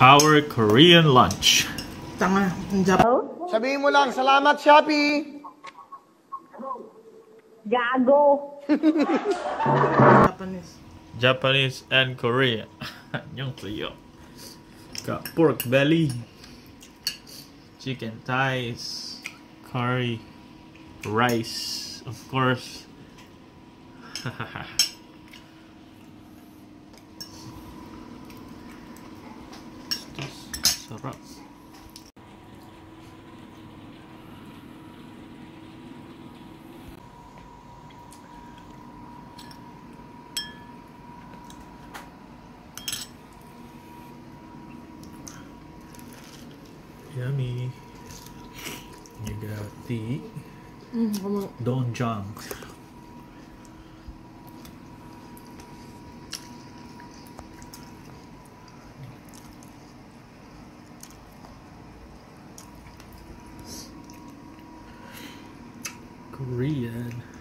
our Korean lunch. Tanga. Ang Jap- Sabihin mo lang, salamat Shopee! Gago. Japanese. Japanese and Korean. yung trio. Got pork belly, chicken thighs, curry, rice, of course. Sarap. Yummy. You got the Mm, ano, doenjang. Korean.